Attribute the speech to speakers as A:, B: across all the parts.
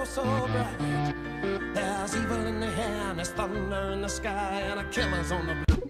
A: know so bright. There's evil in the air, and there's thunder in the sky, and a killer's on the blue.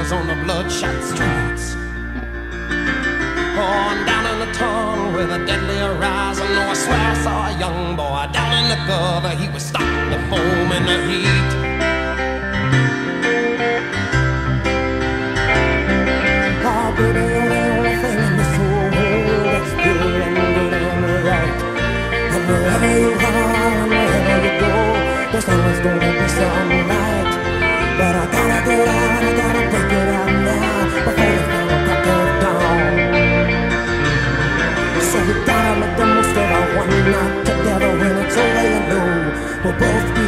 A: And killer's on the bloodshot streets. Oh, down in the tunnel with a deadly horizon. Oh, I swear I saw a young boy down in the gutter. He was starting to foam in the heat. Oh, baby, you're the thing in this world that's good and good and. And wherever you are and wherever you go, there's always gonna be some we'll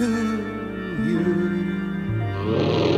A: to you.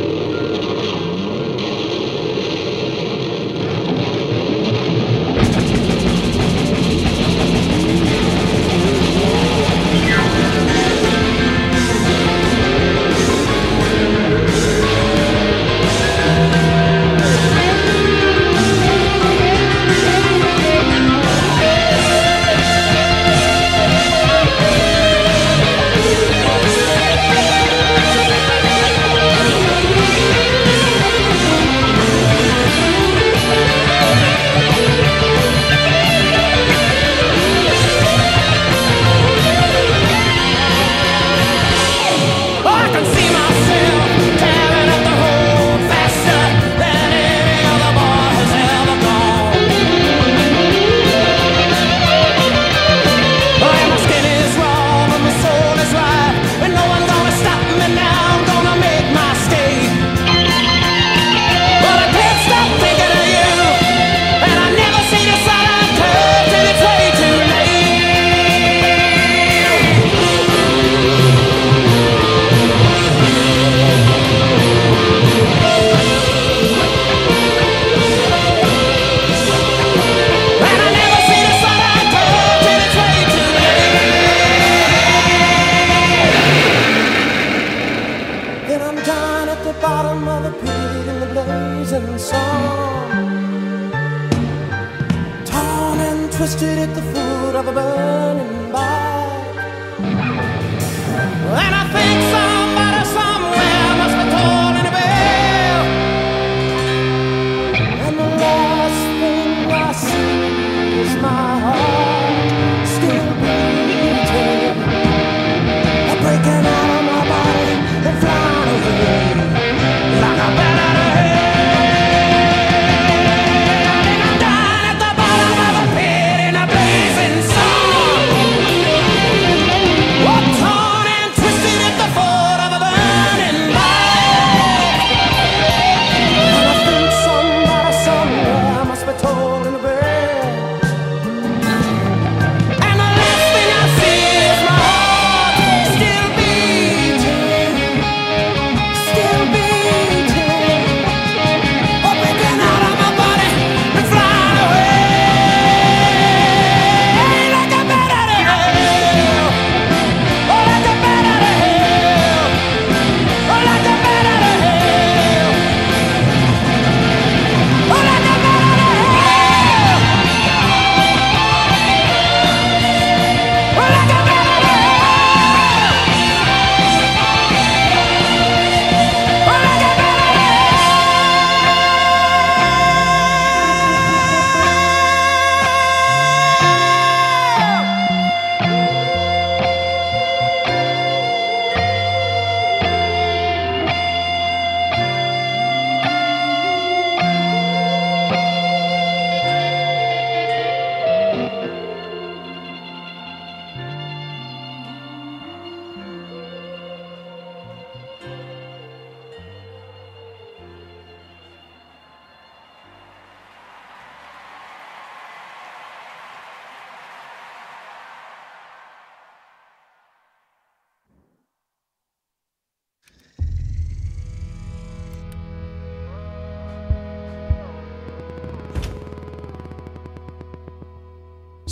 A: twisted at the foot of a bed.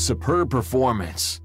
B: Superb performance.